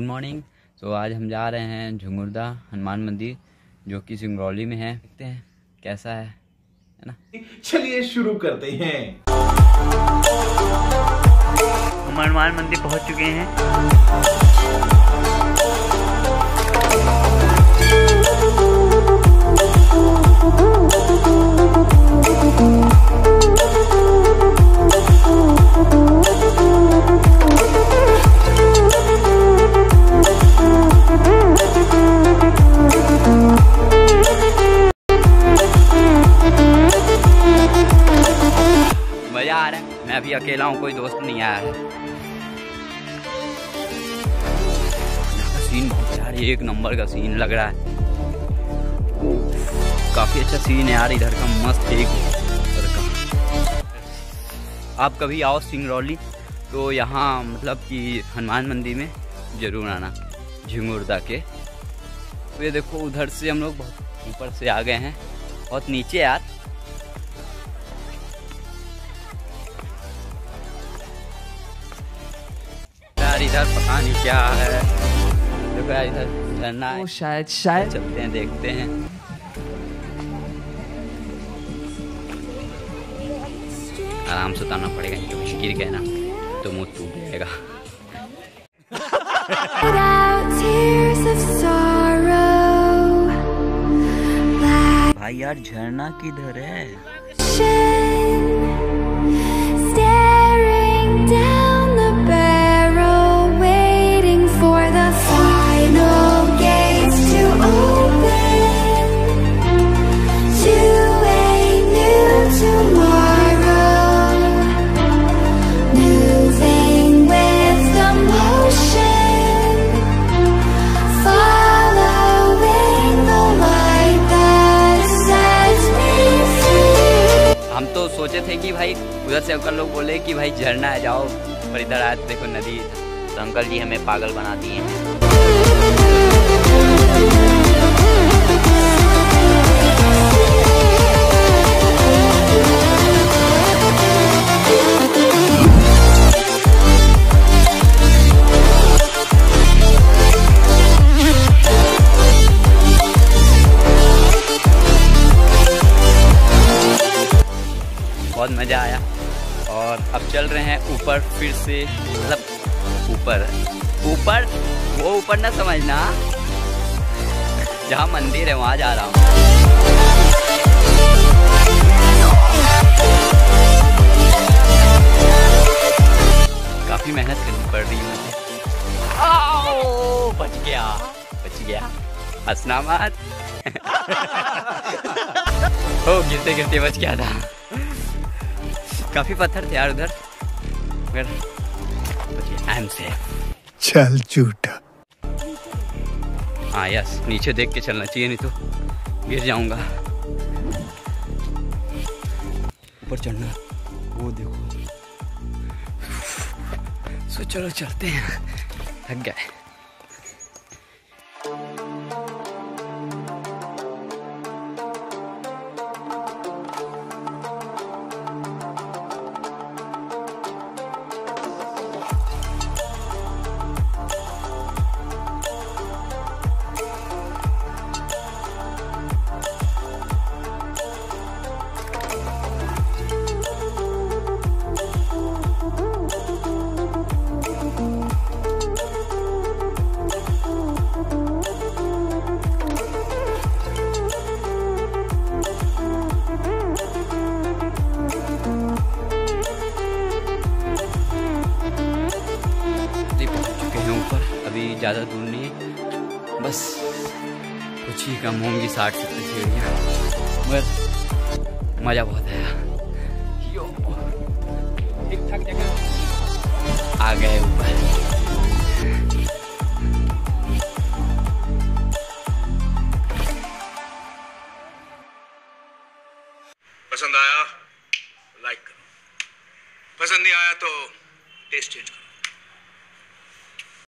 आज हम जा रहे हैं झुंगुरदा हनुमान मंदिर जो कि सिंगरौली में है। देखते हैं कैसा है है ना? चलिए शुरू करते हैं। हम हनुमान मंदिर पहुँच चुके हैं। अभी अकेला हूँ, कोई दोस्त नहीं आया है। सीन बहुत यार एक नंबर का सीन लग रहा है। काफ़ी अच्छा सीन है यार, इधर का मस्त एक का। आप कभी आओ सिंगरौली तो यहाँ मतलब कि हनुमान मंदिर में ज़रूर आना, झिंगुरदा के। तो ये देखो, उधर से हम लोग बहुत ऊपर से आ गए हैं, बहुत नीचे यार। यार इधर पता नहीं क्या है। देखो यार इधर झरना है। शायद शायद। चलते हैं देखते हैं। आराम से उतारना पड़ेगा क्योंकि गिर गए ना तो मुँह टूट जाएगा. भाई यार झरना किधर है? सोचे थे कि भाई उधर से अंकल लोग बोले कि भाई झरना है, जाओ। पर इधर आए तो देखो नदी तो अंकल जी हमें पागल बना दिए हैं। बहुत मज़ा आया। और अब चल रहे हैं ऊपर फिर से मतलब ऊपर। ऊपर? वो ऊपर ना समझना। जहाँ मंदिर है, वहाँ जा रहा हूँ। काफ़ी मेहनत करनी पड़ रही है मुझे। बच गया बच गया। हंसना मत। ओ गिरते गिरते बच गया था। काफ़ी पत्थर थे यार उधर। मगर आई एम सेफ़ चल झूठा। हाँ यस नीचे देख के चलना चाहिए नहीं तो गिर जाऊँगा। ऊपर चढ़ना वो देखो। सो चलो चलते हैं। थक गए। ज़्यादा दूर नहीं है। बस कुछ ही कम होंगी, साठ सत्तर सीढ़ियाँ। मगर मज़ा बहुत आया। आ गए ऊपर। पसंद आया? लाइक करो। पसंद नहीं आया तो टेस्ट चेंज करो।